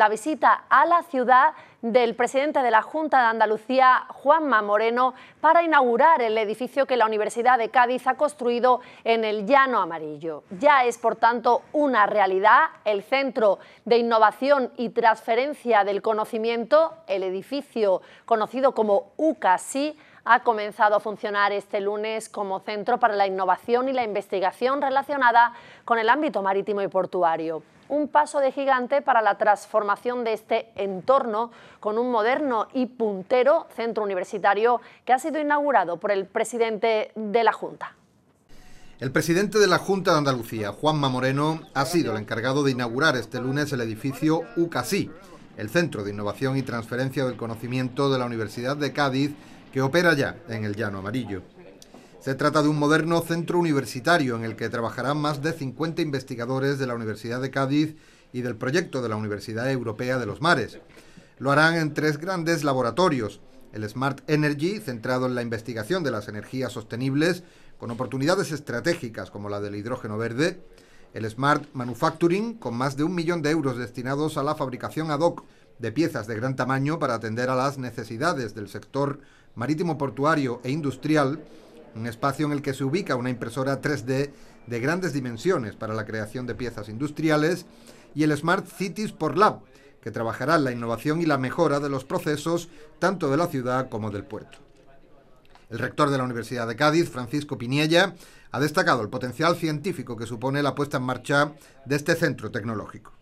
la visita a la ciudad del presidente de la Junta de Andalucía, Juanma Moreno, para inaugurar el edificio que la Universidad de Cádiz ha construido en el Llano Amarillo. Ya es, por tanto, una realidad el Centro de Innovación y Transferencia del Conocimiento, el edificio conocido como UCASI, ha comenzado a funcionar este lunes como centro para la innovación y la investigación relacionada con el ámbito marítimo y portuario. Un paso de gigante para la transformación de este entorno con un moderno y puntero centro universitario que ha sido inaugurado por el presidente de la Junta. El presidente de la Junta de Andalucía, Juanma Moreno, ha sido el encargado de inaugurar este lunes el edificio UCASI, el Centro de Innovación y Transferencia del Conocimiento de la Universidad de Cádiz, que opera ya en el Llano Amarillo. Se trata de un moderno centro universitario en el que trabajarán más de 50 investigadores de la Universidad de Cádiz y del proyecto de la Universidad Europea de los Mares. Lo harán en tres grandes laboratorios, el Smart Energy, centrado en la investigación de las energías sostenibles, con oportunidades estratégicas como la del hidrógeno verde, el Smart Manufacturing, con más de un millón de euros destinados a la fabricación ad hoc de piezas de gran tamaño para atender a las necesidades del sector marítimo portuario e industrial, un espacio en el que se ubica una impresora 3D de grandes dimensiones para la creación de piezas industriales, y el Smart Cities por Lab, que trabajará en la innovación y la mejora de los procesos tanto de la ciudad como del puerto. El rector de la Universidad de Cádiz, Francisco Piniella, ha destacado el potencial científico que supone la puesta en marcha de este centro tecnológico.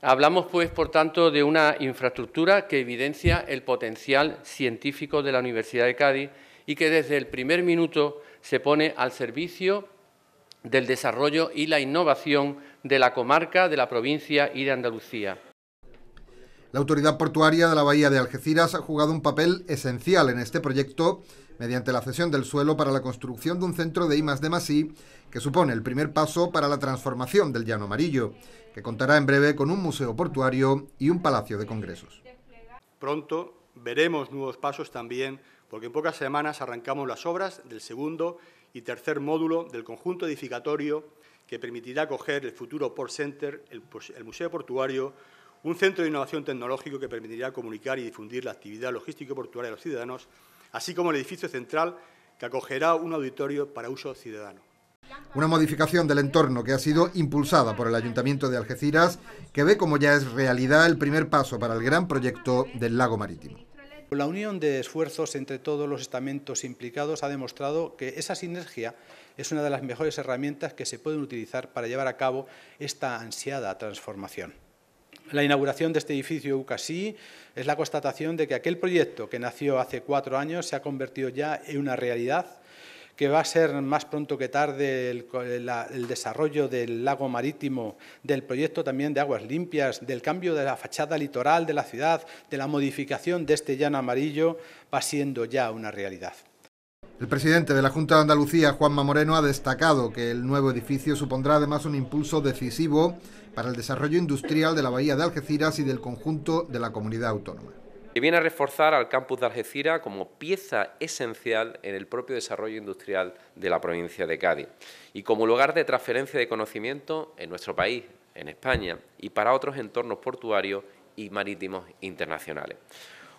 Hablamos, pues, por tanto, de una infraestructura que evidencia el potencial científico de la Universidad de Cádiz y que desde el primer minuto se pone al servicio del desarrollo y la innovación de la comarca, de la provincia y de Andalucía. La autoridad portuaria de la Bahía de Algeciras ha jugado un papel esencial en este proyecto mediante la cesión del suelo para la construcción de un centro de I de Masí que supone el primer paso para la transformación del Llano Amarillo, que contará en breve con un museo portuario y un palacio de congresos. Pronto veremos nuevos pasos también, porque en pocas semanas arrancamos las obras del segundo y tercer módulo del conjunto edificatorio que permitirá acoger el futuro Port Center, el, el Museo Portuario, un centro de innovación tecnológico que permitirá comunicar y difundir la actividad logística y portuaria de los ciudadanos, así como el edificio central que acogerá un auditorio para uso ciudadano. Una modificación del entorno que ha sido impulsada por el Ayuntamiento de Algeciras, que ve como ya es realidad el primer paso para el gran proyecto del lago marítimo. La unión de esfuerzos entre todos los estamentos implicados ha demostrado que esa sinergia es una de las mejores herramientas que se pueden utilizar para llevar a cabo esta ansiada transformación. La inauguración de este edificio UCASI es la constatación de que aquel proyecto que nació hace cuatro años se ha convertido ya en una realidad que va a ser más pronto que tarde el, desarrollo del lago marítimo, del proyecto también de aguas limpias, del cambio de la fachada litoral de la ciudad, de la modificación de este llano amarillo, va siendo ya una realidad. El presidente de la Junta de Andalucía, Juanma Moreno, ha destacado que el nuevo edificio supondrá además un impulso decisivo para el desarrollo industrial de la bahía de Algeciras y del conjunto de la comunidad autónoma que viene a reforzar al campus de Algeciras como pieza esencial en el propio desarrollo industrial de la provincia de Cádiz y como lugar de transferencia de conocimiento en nuestro país, en España, y para otros entornos portuarios y marítimos internacionales.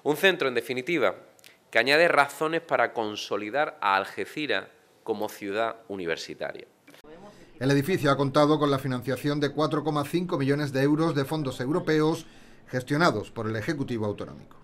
Un centro, en definitiva, que añade razones para consolidar a Algeciras como ciudad universitaria. El edificio ha contado con la financiación de 4,5 millones de euros de fondos europeos gestionados por el Ejecutivo Autonómico.